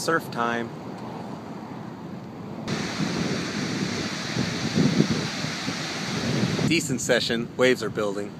surf time. Decent session, waves are building.